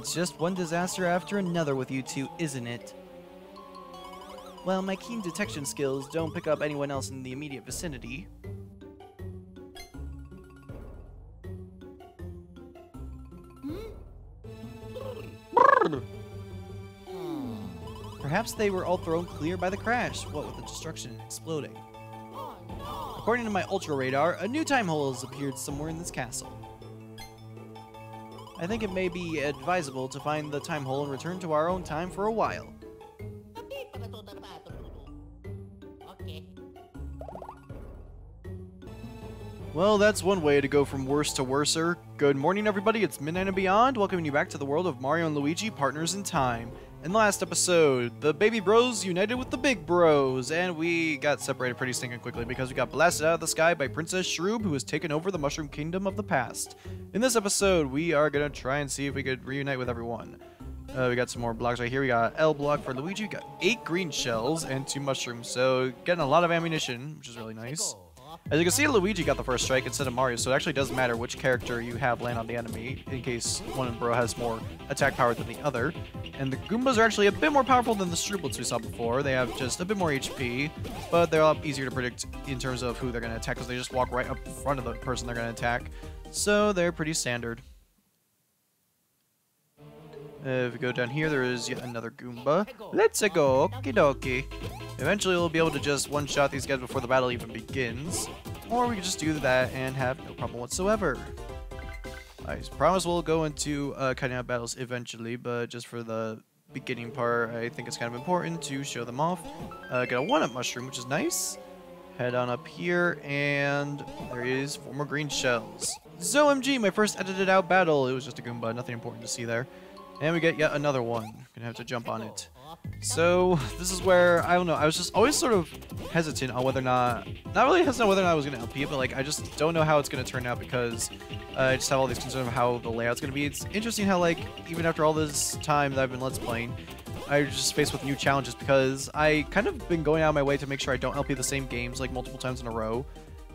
It's just one disaster after another with you two, isn't it? Well, my keen detection skills don't pick up anyone else in the immediate vicinity. Perhaps they were all thrown clear by the crash, what with the destruction and exploding. According to my ultra radar, a new time hole has appeared somewhere in this castle. I think it may be advisable to find the time hole and return to our own time for a while. Well, that's one way to go from worse to worser. Good morning, everybody. It's Midnite and Beyond, welcoming you back to the world of Mario and Luigi, Partners in Time. In the last episode, the baby bros united with the big bros, and we got separated pretty stinking quickly because we got blasted out of the sky by Princess Shroob, who has taken over the Mushroom Kingdom of the past. In this episode, we are gonna try and see if we could reunite with everyone. Uh, we got some more blocks right here. We got L block for Luigi. We got eight green shells and two mushrooms, so getting a lot of ammunition, which is really nice. As you can see, Luigi got the first strike instead of Mario, so it actually doesn't matter which character you have land on the enemy, in case one bro has more attack power than the other. And the Goombas are actually a bit more powerful than the Shrooblets we saw before. They have just a bit more HP, but they're a lot easier to predict in terms of who they're going to attack, because they just walk right up front of the person they're going to attack. So they're pretty standard. Uh, if we go down here, there is yet another Goomba. Let's go, okie dokie. Eventually, we'll be able to just one-shot these guys before the battle even begins. Or we can just do that and have no problem whatsoever. I promise we'll go into uh, cutting out battles eventually, but just for the beginning part, I think it's kind of important to show them off. Uh, get a one-up mushroom, which is nice. Head on up here, and there is four more green shells. ZOMG, my first edited out battle. It was just a Goomba, nothing important to see there. And we get yet another one. Gonna have to jump on it. So, this is where, I don't know, I was just always sort of hesitant on whether or not, not really hesitant on whether or not I was going to LP it, but like, I just don't know how it's going to turn out because uh, I just have all these concerns of how the layout's going to be. It's interesting how, like, even after all this time that I've been Let's Playing, I just faced with new challenges because I kind of been going out of my way to make sure I don't LP the same games, like, multiple times in a row.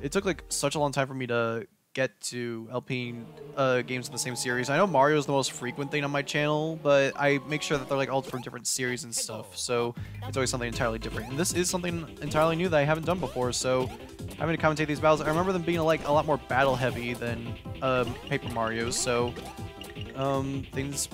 It took, like, such a long time for me to get to LPing uh, games in the same series. I know Mario is the most frequent thing on my channel, but I make sure that they're like all from different series and stuff, so it's always something entirely different. And this is something entirely new that I haven't done before, so having to commentate these battles, I remember them being like a lot more battle heavy than um, Paper Mario's, so um, things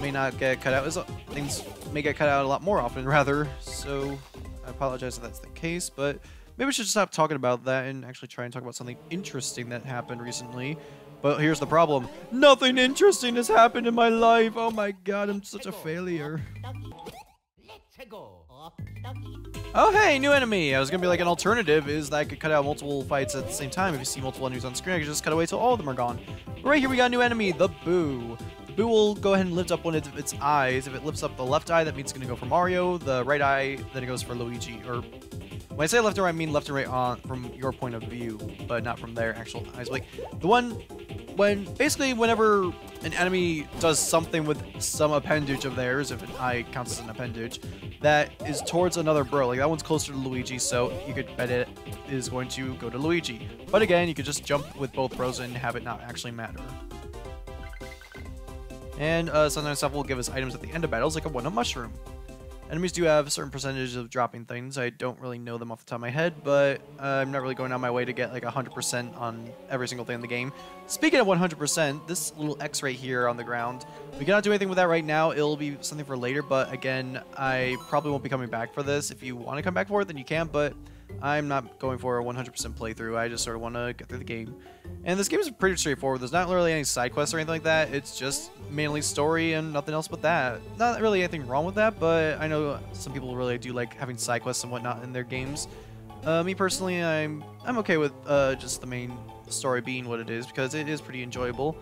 may not get cut out as things may get cut out a lot more often rather. So I apologize if that's the case, but maybe we should stop talking about that and actually try and talk about something interesting that happened recently. But here's the problem. Nothing interesting has happened in my life. Oh my god, I'm such a failure. Oh hey, new enemy! I was gonna be like an alternative is that I could cut out multiple fights at the same time. If you see multiple enemies on screen, I could just cut away till all of them are gone. But right here we got a new enemy, the Boo. The Boo will go ahead and lift up one of its eyes. If it lifts up the left eye, that means it's gonna go for Mario. The right eye, then it goes for Luigi. Or when I say left or right, I mean left and right on from your point of view, but not from their actual eyes. Like the one when basically whenever an enemy does something with some appendage of theirs, if an eye counts as an appendage, that is towards another bro. Like that one's closer to Luigi, so you could bet it is going to go to Luigi. But again, you could just jump with both bros and have it not actually matter. And uh, sometimes stuff will give us items at the end of battles, like a one-up mushroom. Enemies do have a certain percentage of dropping things. I don't really know them off the top of my head, but uh, I'm not really going on my way to get like 100% on every single thing in the game. Speaking of 100%, this little X right here on the ground, we cannot do anything with that right now. It'll be something for later, but again, I probably won't be coming back for this. If you want to come back for it, then you can, but I'm not going for a 100% playthrough. I just sort of want to get through the game. And this game is pretty straightforward. There's not really any side quests or anything like that. It's just mainly story and nothing else but that. Not really anything wrong with that, but I know some people really do like having side quests and whatnot in their games. Uh, me personally, I'm I'm okay with uh, just the main story being what it is because it is pretty enjoyable,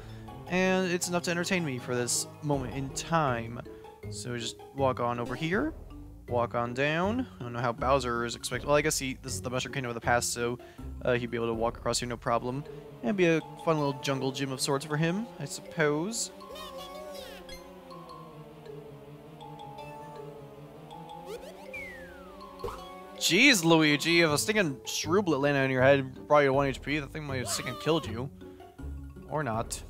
and it's enough to entertain me for this moment in time. So just walk on over here, walk on down. I don't know how Bowser is expected. Well, I guess he this is the Mushroom Kingdom of the past, so uh, he'd be able to walk across here no problem. And be a fun little jungle gym of sorts for him, I suppose. Jeez, Luigi, if a stinking Shrooblet landed on your head, brought you to 1 HP, that thing might have stinking killed you. Or not.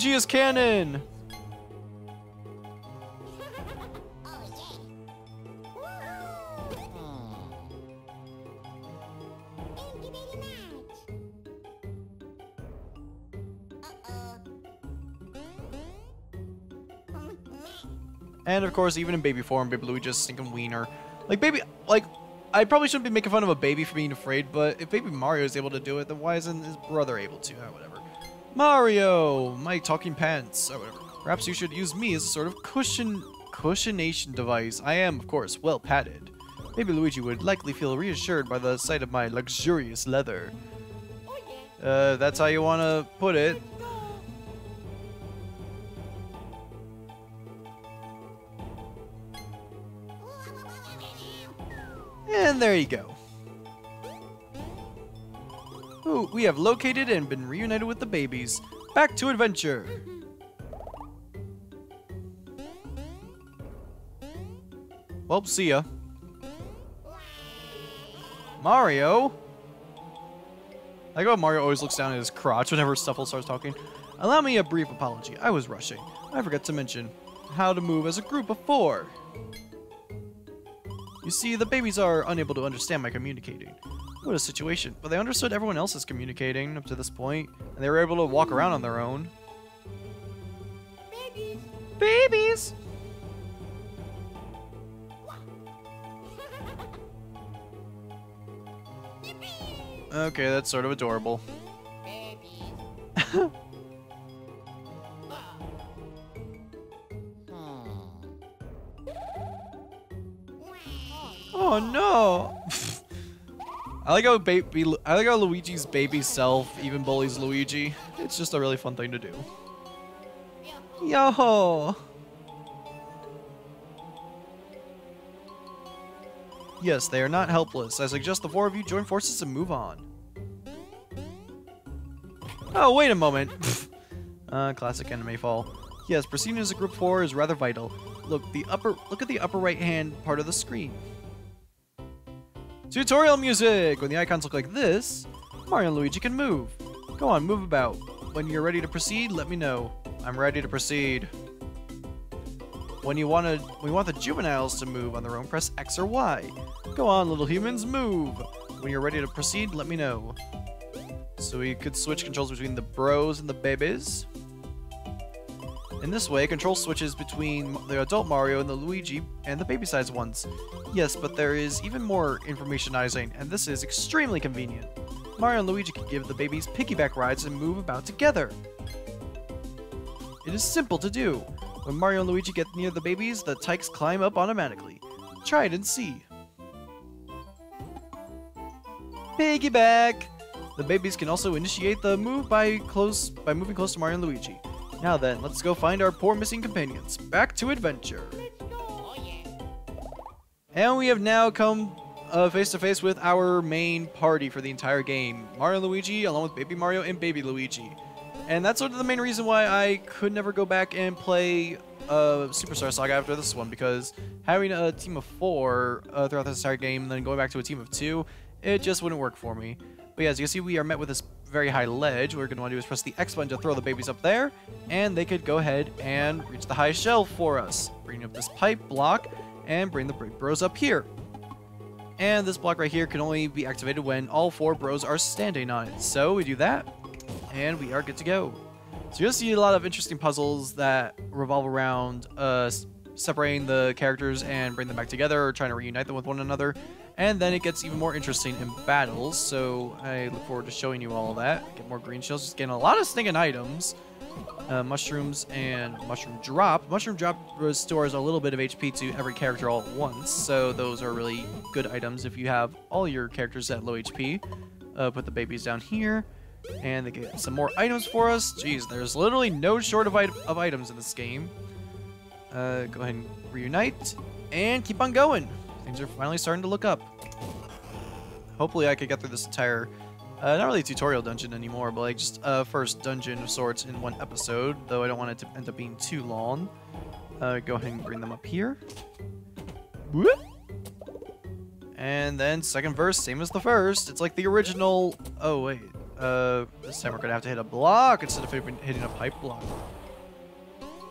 Ouija is canon! And of course, even in baby form, Baby Luigi is stinking wiener. Like baby, like I probably shouldn't be making fun of a baby for being afraid, but if Baby Mario is able to do it, then why isn't his brother able to? Oh, whatever. Mario, my talking pants, whatever. Perhaps you should use me as a sort of cushion cushionation device. I am, of course, well padded. Maybe Luigi would likely feel reassured by the sight of my luxurious leather. Uh, that's how you want to put it. And there you go. We have located and been reunited with the babies. Back to adventure. Well, see ya. Mario? I go Mario always looks down at his crotch whenever Stuffwell starts talking. Allow me a brief apology. I was rushing. I forgot to mention how to move as a group of four. You see, the babies are unable to understand my communicating. What a situation. But they understood everyone else is communicating up to this point, and they were able to walk around on their own. Babies. Babies! Okay, that's sort of adorable. Hmm. Oh no! I like how baby, I like how Luigi's baby self even bullies Luigi. It's just a really fun thing to do. Yo! Yes, they are not helpless. I suggest the four of you join forces and move on. Oh, wait a moment. uh, classic anime fall. Yes, proceeding as a group four is rather vital. Look, the upper look at the upper right hand part of the screen. Tutorial music! When the icons look like this, Mario and Luigi can move. Go on, move about. When you're ready to proceed, let me know. I'm ready to proceed. When you want to, we want the juveniles to move on their own, press X or Y. Go on, little humans, move! When you're ready to proceed, let me know. So we could switch controls between the bros and the babies. In this way, control switches between the adult Mario and the Luigi and the baby-sized ones. Yes, but there is even more informationizing, and this is extremely convenient. Mario and Luigi can give the babies piggyback rides and move about together. It is simple to do. When Mario and Luigi get near the babies, the tykes climb up automatically. Try it and see. Piggyback! The babies can also initiate the move by close by moving close to Mario and Luigi. Now then, let's go find our poor missing companions. Back to adventure. And we have now come face to face with our main party for the entire game. Mario Luigi, along with Baby Mario and Baby Luigi. And that's sort of the main reason why I could never go back and play uh, Superstar Saga after this one, because having a team of four uh, throughout this entire game, and then going back to a team of two, it just wouldn't work for me. But yeah, as you can see, we are met with this very high ledge. What we're going to want to do is press the X button to throw the babies up there, and they could go ahead and reach the high shelf for us. Bring up this pipe block, and bring the bros up here. And this block right here can only be activated when all four bros are standing on it. So we do that, and we are good to go. So you'll see a lot of interesting puzzles that revolve around uh, separating the characters and bring them back together, or trying to reunite them with one another. And then it gets even more interesting in battles, so I look forward to showing you all that. Get more green shells, just getting a lot of stinking items. Uh, mushrooms and mushroom drop. Mushroom drop restores a little bit of HP to every character all at once, so those are really good items if you have all your characters at low HP. Uh, put the babies down here, and they get some more items for us. Jeez, there's literally no short of, it- of items in this game. Uh, go ahead and reunite, and keep on going. Things are finally starting to look up. Hopefully I could get through this entire, uh, not really tutorial dungeon anymore, but like just a first dungeon of sorts in one episode, though I don't want it to end up being too long. Uh, go ahead and bring them up here. Whoop. And then second verse, same as the first. It's like the original. Oh wait, uh, this time we're gonna have to hit a block instead of hitting a pipe block.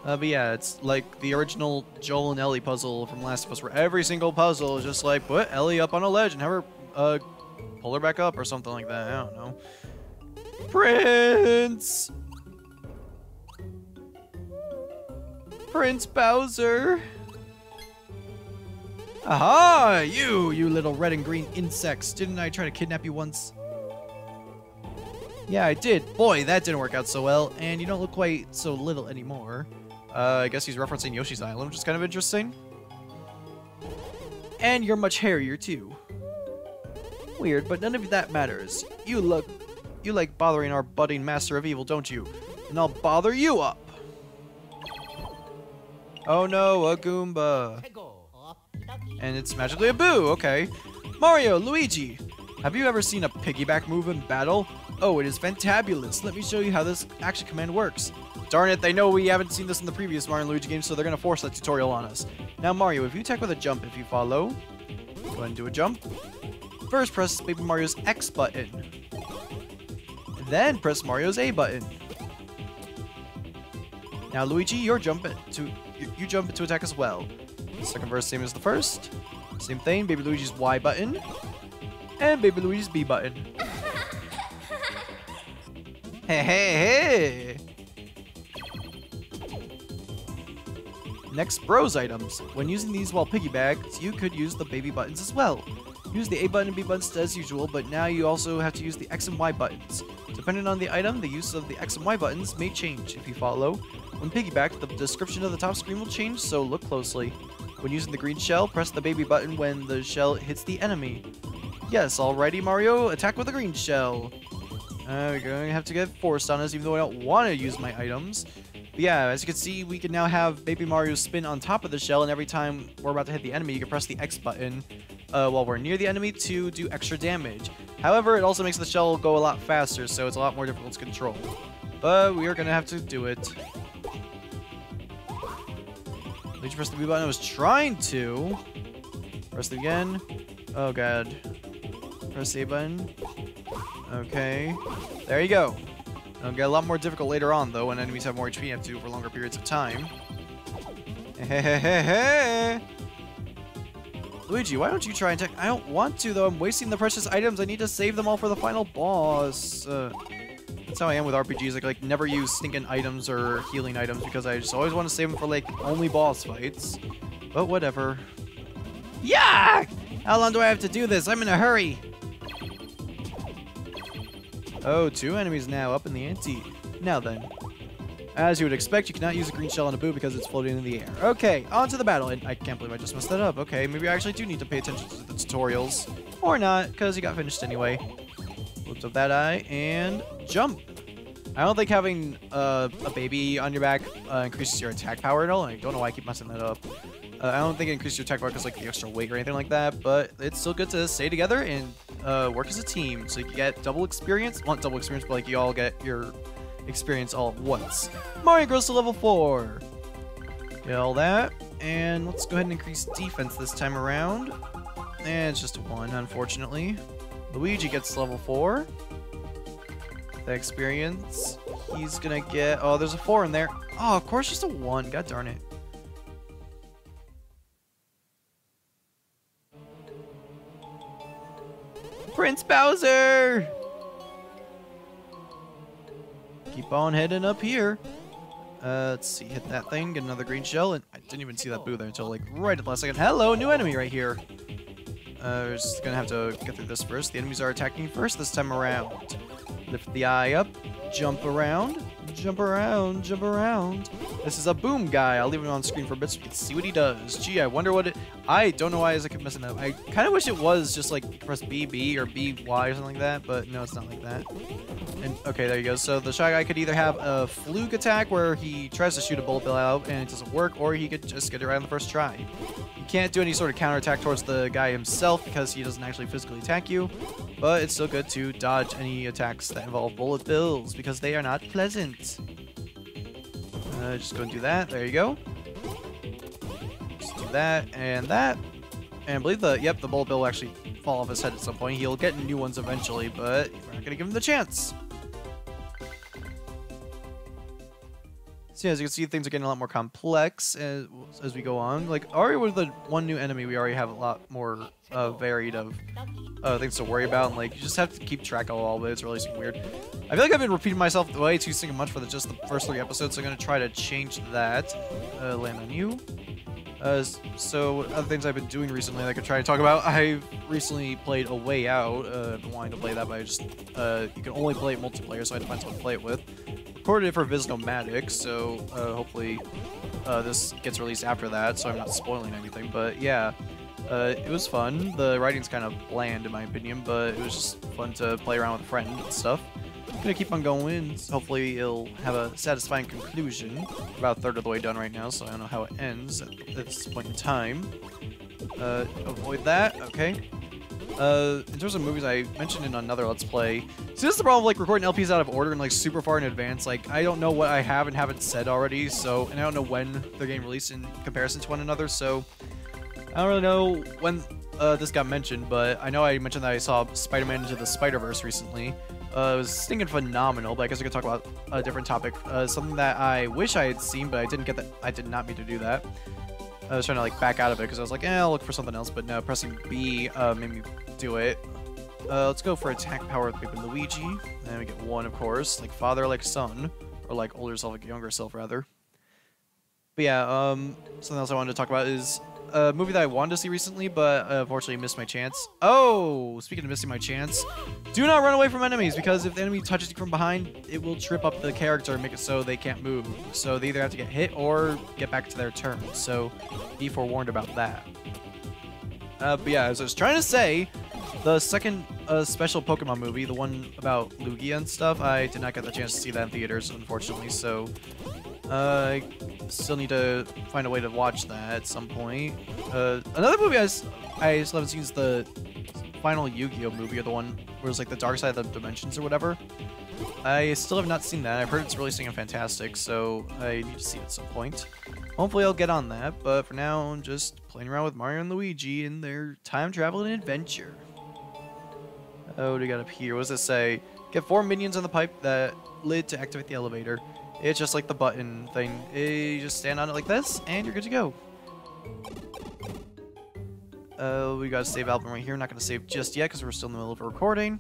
Uh, but yeah, it's like the original Joel and Ellie puzzle from Last of Us, where every single puzzle is just like put Ellie up on a ledge and have her uh, pull her back up or something like that. I don't know. Prince! Prince Bowser! Aha! You, you little red and green insects. Didn't I try to kidnap you once? Yeah, I did. Boy, that didn't work out so well, and you don't look quite so little anymore. Uh, I guess he's referencing Yoshi's Island, which is kind of interesting. And you're much hairier, too. Weird, but none of that matters. You look... You like bothering our budding master of evil, don't you? And I'll bother you up! Oh no, a Goomba. And it's magically a Boo, okay. Mario, Luigi, have you ever seen a piggyback move in battle? Oh, it is fantabulous. Let me show you how this action command works. Darn it, they know we haven't seen this in the previous Mario and Luigi games, so they're going to force that tutorial on us. Now, Mario, if you attack with a jump if you follow, go ahead and do a jump. First, press Baby Mario's X button. Then press Mario's A button. Now, Luigi, you're jumping to you, you jump to attack as well. Second verse, same as the first. Same thing, Baby Luigi's Y button. And Baby Luigi's B button. Hey, hey, hey! Next, Bros items. When using these while piggybacks, you could use the baby buttons as well. Use the A button and B buttons as usual, but now you also have to use the X and Y buttons. Depending on the item, the use of the X and Y buttons may change. If you follow, when piggybacked, the description of the top screen will change, so look closely. When using the green shell, press the baby button when the shell hits the enemy. Yes, alrighty Mario, attack with the green shell. Uh, we're going to have to get forced on us even though I don't want to use my items. But yeah, as you can see, we can now have Baby Mario spin on top of the shell, and every time we're about to hit the enemy, you can press the X button uh, while we're near the enemy to do extra damage. However, it also makes the shell go a lot faster, so it's a lot more difficult to control. But we are going to have to do it. Did you press the B button? I was trying to. Press it again. Oh god. Press the A button. Okay. There you go. It'll get a lot more difficult later on, though, when enemies have more HP and have to do for longer periods of time. Luigi, why don't you try and take- I don't want to, though. I'm wasting the precious items. I need to save them all for the final boss. Uh, that's how I am with RPGs. Like, like, never use stinking items or healing items because I just always want to save them for, like, only boss fights. But whatever. Yeah! How long do I have to do this? I'm in a hurry. Oh, two enemies now, up in the ante. Now then. As you would expect, you cannot use a green shell on a boo because it's floating in the air. Okay, on to the battle. And I can't believe I just messed that up. Okay, maybe I actually do need to pay attention to the tutorials. Or not, because you got finished anyway. Flips up that eye, and jump. I don't think having uh, a baby on your back uh, increases your attack power at all. I don't know why I keep messing that up. Uh, I don't think it increases your attack power because like the extra weight or anything like that, but it's still good to stay together and uh, work as a team. So you get double experience. Want double experience, but like you all get your experience all at once. Mario grows to level 4. Get all that. And let's go ahead and increase defense this time around. And it's just a 1, unfortunately. Luigi gets level 4. The experience. He's gonna get... Oh, there's a 4 in there. Oh, of course, just a 1. God darn it. Prince Bowser! Keep on heading up here. Uh, let's see, hit that thing, get another green shell, and I didn't even see that boo there until like right at the last second. Hello, new enemy right here. Uh, we're just gonna have to get through this first. The enemies are attacking first this time around. Lift the eye up, jump around, jump around, jump around. This is a boom guy. I'll leave him on screen for a bit so you can see what he does. Gee, I wonder what it... I don't know why I keep messing up. I kind of wish it was just like press BB or BY or something like that, but no, it's not like that. And okay, there you go. So the Shy Guy could either have a fluke attack where he tries to shoot a bullet bill out and it doesn't work, or he could just get it right on the first try. You can't do any sort of counterattack towards the guy himself because he doesn't actually physically attack you, but it's still good to dodge any attacks that involve bullet bills because they are not pleasant. Uh, just go and do that. There you go. Just do that and that. And I believe the, yep, the bullet bill will actually fall off his head at some point. He'll get new ones eventually, but we're not going to give him the chance. So yeah, as you can see, things are getting a lot more complex as, as we go on. Like, already with the one new enemy, we already have a lot more uh, varied of uh, things to worry about. And, like, you just have to keep track of all of it. It's really weird. I feel like I've been repeating myself way too single much for the, just the first three episodes, so I'm to try to change that. Uh, land on you. Uh, so, other things I've been doing recently that I could try to talk about. I've recently played A Way Out. Uh, I've been wanting to play that, but I just, uh, you can only play it multiplayer, so I had to find someone to play it with. Recorded it for Visnomatic, so uh, hopefully uh, this gets released after that, so I'm not spoiling anything. But yeah, uh, it was fun. The writing's kind of bland in my opinion, but it was just fun to play around with a friend and stuff. I'm gonna keep on going. Hopefully it'll have a satisfying conclusion. About a third of the way done right now, so I don't know how it ends at this point in time. Uh, avoid that. Okay. Uh, in terms of movies, I mentioned in another Let's Play. See, this is the problem with, like, recording LPs out of order and, like, super far in advance. Like, I don't know what I have and haven't said already, so... And I don't know when they're getting released in comparison to one another, so... I don't really know when uh, this got mentioned, but I know I mentioned that I saw Spider-Man Into the Spider-Verse recently. Uh, it was stinking phenomenal, but I guess we could talk about a different topic. Uh, something that I wish I had seen, but I didn't get that. I did not mean to do that. I was trying to like back out of it because I was like, eh, I'll look for something else. But no, pressing B uh, made me do it. Uh, let's go for attack power with Baby Luigi. And we get one, of course, like father, like son, or like older self, like younger self, rather. But yeah, um, something else I wanted to talk about is a movie that I wanted to see recently, but uh, unfortunately missed my chance. Oh, speaking of missing my chance, do not run away from enemies because if the enemy touches you from behind, it will trip up the character and make it so they can't move. So they either have to get hit or get back to their turn. So be forewarned about that. Uh, but yeah, as I was trying to say, the second uh, special Pokemon movie, the one about Lugia and stuff, I did not get the chance to see that in theaters, unfortunately. So uh, I still need to find a way to watch that at some point. Uh, another movie I, I still haven't seen is the final Yu-Gi-Oh movie, or the one where it's like the Dark Side of the Dimensions or whatever. I still have not seen that. I've heard it's really singing fantastic, so I need to see it at some point. Hopefully I'll get on that, but for now, I'm just playing around with Mario and Luigi in their time travel and adventure. Oh, what do we got up here? What does it say? Get four minions on the pipe that lid to activate the elevator. It's just like the button thing. You just stand on it like this, and you're good to go. Uh, we got a save album right here. Not going to save just yet because we're still in the middle of a recording.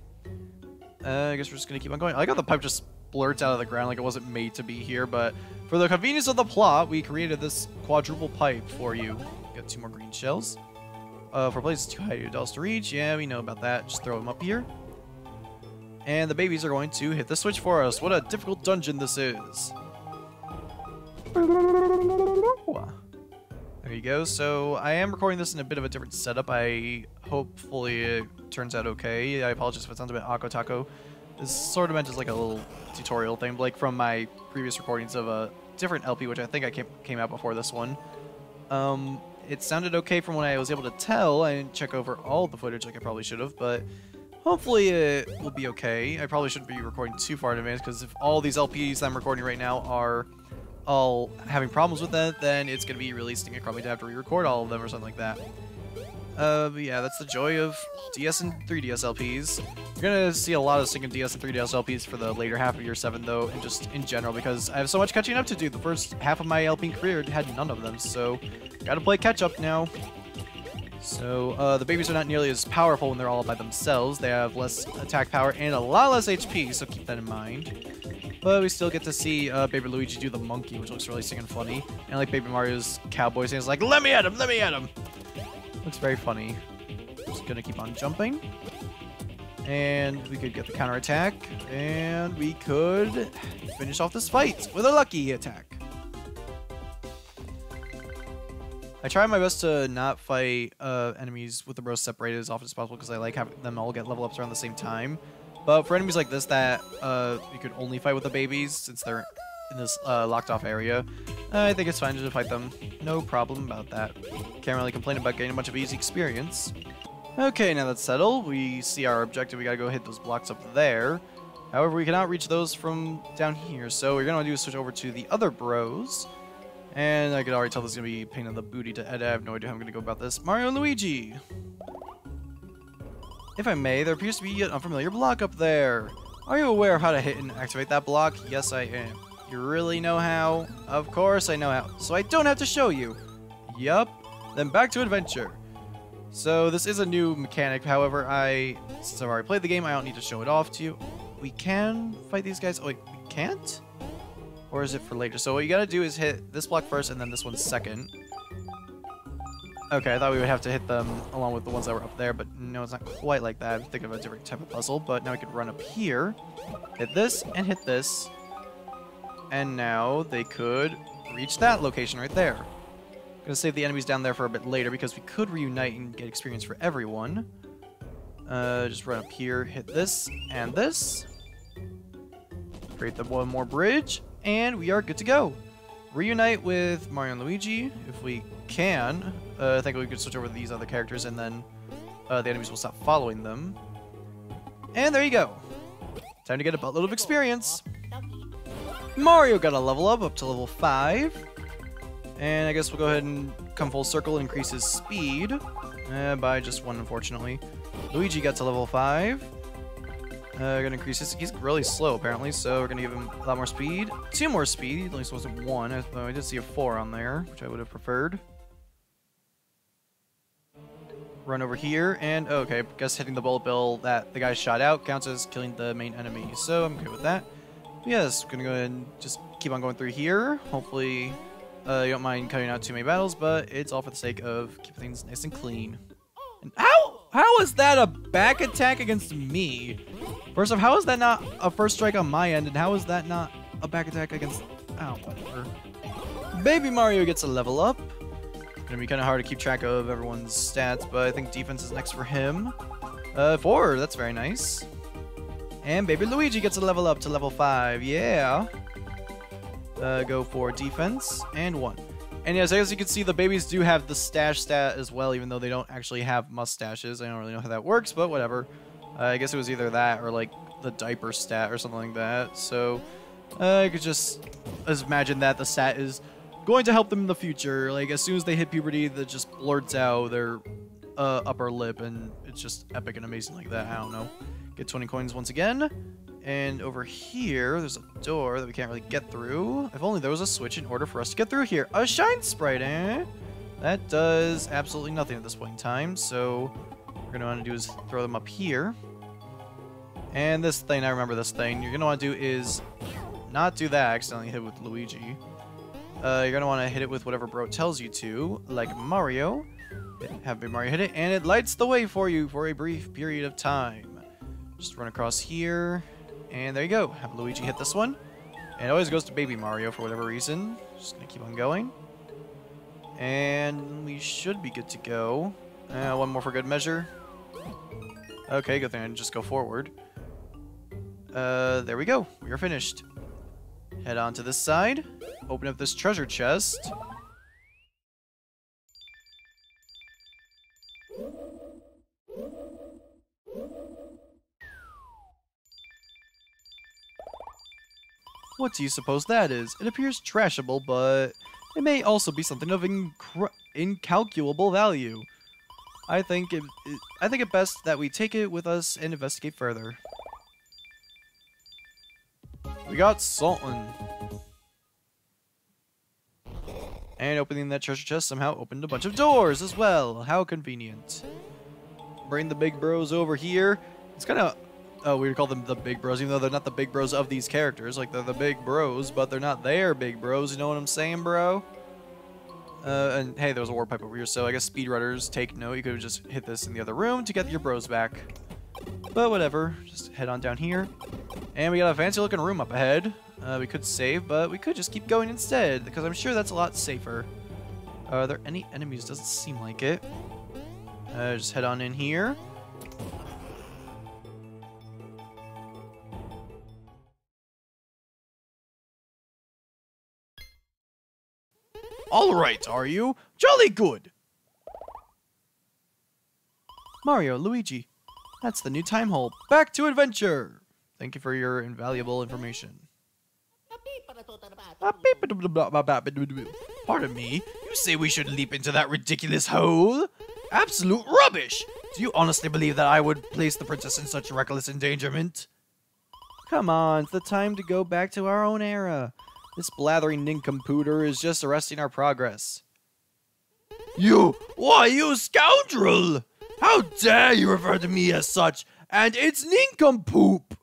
Uh, I guess we're just going to keep on going. I got the pipe just blurts out of the ground like it wasn't made to be here, but for the convenience of the plot, we created this quadruple pipe for you. Got two more green shells. Uh, for places too high to reach, yeah, we know about that. Just throw them up here. And the babies are going to hit the switch for us. What a difficult dungeon this is. There you go. So I am recording this in a bit of a different setup. I hopefully it turns out okay. I apologize if it sounds a bit Ako Taco. This sort of meant as like a little tutorial thing, like from my previous recordings of a different LP, which I think I came, came out before this one. Um, it sounded okay from what I was able to tell. I didn't check over all the footage like I probably should have, but Hopefully it will be okay. I probably shouldn't be recording too far in advance because if all these LPs I'm recording right now are all having problems with that, then it's going to be releasing it probably to have to re-record all of them or something like that. Uh, yeah, that's the joy of DS and 3DS LPs. You're gonna see a lot of singing DS and 3DS LPs for the later half of year 7 though, and just in general, because I have so much catching up to do. The first half of my LP career had none of them, so gotta play catch up now. So, uh, the babies are not nearly as powerful when they're all by themselves. They have less attack power and a lot less HP, so keep that in mind. But we still get to see uh, Baby Luigi do the monkey, which looks really sick and funny. And like Baby Mario's cowboy saying, like, let me at him, let me at him! Looks very funny. Just gonna keep on jumping. And we could get the counter attack, and we could finish off this fight with a lucky attack. I try my best to not fight uh, enemies with the rows separated as often as possible because I like having them all get level ups around the same time. But for enemies like this that uh, you could only fight with the babies since they're in this uh, locked off area, I think it's fine to fight them. No problem about that. Can't really complain about getting a bunch of easy experience. Okay, now that's settled. We see our objective. We gotta go hit those blocks up there. However, we cannot reach those from down here, so we're gonna do is switch over to the other bros. And I could already tell this is going to be pain in the booty to edit. I have no idea how I'm going to go about this. Mario and Luigi! If I may, there appears to be an unfamiliar block up there. Are you aware of how to hit and activate that block? Yes, I am. You really know how? Of course I know how. So I don't have to show you. Yup. Then back to adventure. So this is a new mechanic. However, I since I've already played the game, I don't need to show it off to you. We can fight these guys. Oh, wait, we can't? Or is it for later? So what you gotta do is hit this block first and then this one second. Okay, I thought we would have to hit them along with the ones that were up there, but no, it's not quite like that. I'm thinking of a different type of puzzle, but now we could run up here, hit this, and hit this. And now they could reach that location right there. Gonna save the enemies down there for a bit later because we could reunite and get experience for everyone. Uh, just run up here, hit this, and this. Create the one more bridge, and we are good to go. Reunite with Mario and Luigi, if we can. Uh, I think we could switch over to these other characters, and then uh, the enemies will stop following them. And there you go. Time to get a buttload of experience. Mario got a level up, up to level 5. And I guess we'll go ahead and come full circle and increase his speed. Uh, by just one, unfortunately. Luigi got to level 5. Uh, gonna increase his. He's really slow apparently, so we're gonna give him a lot more speed. Two more speed. At least wasn't one. I, I did see a four on there, which I would have preferred. Run over here, and oh, okay, guess hitting the bullet bill that the guy shot out counts as killing the main enemy, so I'm good with that. Yes, gonna go ahead and just keep on going through here. Hopefully, uh, you don't mind cutting out too many battles, but it's all for the sake of keeping things nice and clean. And how how is that a back attack against me? First off, how is that not a first strike on my end, and how is that not a back attack against... Oh, whatever. Baby Mario gets a level up. Gonna be kind of hard to keep track of everyone's stats, but I think defense is next for him. Uh, four, that's very nice. And Baby Luigi gets a level up to level five, yeah. Uh, go for defense, and one. And yes, as you can see, the babies do have the Stache stat as well, even though they don't actually have mustaches. I don't really know how that works, but whatever. Uh, I guess it was either that or like the diaper stat or something like that. So uh, I could just imagine that the stat is going to help them in the future. Like as soon as they hit puberty, that just blurts out their uh, upper lip, and it's just epic and amazing like that. I don't know. Get 20 coins once again. And over here, there's a door that we can't really get through. If only there was a switch in order for us to get through here. A shine sprite, eh? That does absolutely nothing at this point in time, so what we're going to want to do is throw them up here. And this thing, I remember this thing. You're going to want to do is not do that, accidentally hit with Luigi. Uh, you're going to want to hit it with whatever bro tells you to, like Mario. Have Big Mario hit it, and it lights the way for you for a brief period of time. Just run across here, and there you go. Have Luigi hit this one. And it always goes to Baby Mario for whatever reason. Just to keep on going. And we should be good to go. Uh, one more for good measure. Okay, good thing I just go forward. Uh, there we go. We are finished. Head on to this side. Open up this treasure chest. What do you suppose that is? It appears trashable, but it may also be something of incalculable value. I think it, it, I think it best that we take it with us and investigate further. We got something. And opening that treasure chest somehow opened a bunch of doors as well. How convenient. Bring the big bros over here. It's kind of... Oh, we would call them the big bros, even though they're not the big bros of these characters. Like, they're the big bros, but they're not their big bros. You know what I'm saying, bro? Uh, and hey, there was a warp pipe over here, so I guess speedrunners take note. You could have just hit this in the other room to get your bros back. But whatever, just head on down here. And we got a fancy looking room up ahead. Uh, we could save, but we could just keep going instead, because I'm sure that's a lot safer. Are there any enemies? Doesn't seem like it. Uh, just head on in here. All right, are you? Jolly good! Mario, Luigi, that's the new time hole. Back to adventure! Thank you for your invaluable information. Pardon me, you say we should leap into that ridiculous hole? Absolute rubbish! Do you honestly believe that I would place the princess in such reckless endangerment? Come on, it's the time to go back to our own era. This blathering nincompooter is just arresting our progress. You, why, you scoundrel! How dare you refer to me as such? And it's nincompoop!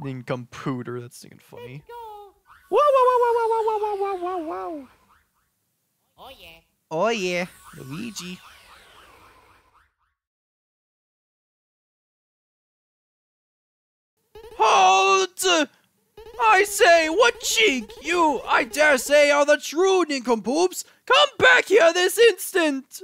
Nincompooter, that's stinking funny. Wow, wow, wow, wow, wow, wow, wow, wow, wow, wow. Oh yeah. Oh yeah, Luigi. Halt! I say, what cheek! You, I dare say, are the true nincompoops! Come back here this instant!